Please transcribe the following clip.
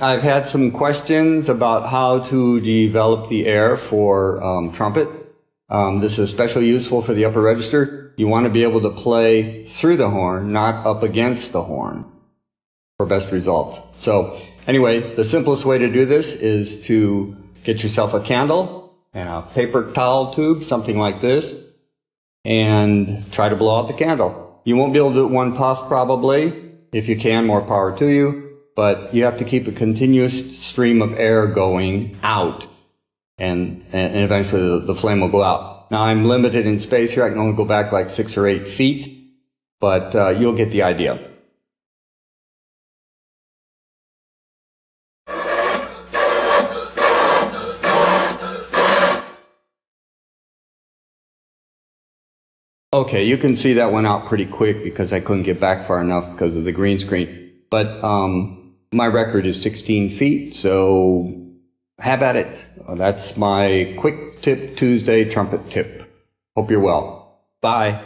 I've had some questions about how to develop the air for um, trumpet. Um, this is especially useful for the upper register. You want to be able to play through the horn, not up against the horn for best results. So anyway, the simplest way to do this is to get yourself a candle and a paper towel tube, something like this, and try to blow out the candle. You won't be able to do it one puff probably. If you can, more power to you. But you have to keep a continuous stream of air going out and, and eventually the, the flame will go out. Now I'm limited in space here. I can only go back like six or eight feet, but uh, you'll get the idea. Okay, you can see that went out pretty quick because I couldn't get back far enough because of the green screen. But um, my record is 16 feet, so have at it. That's my quick tip Tuesday trumpet tip. Hope you're well. Bye.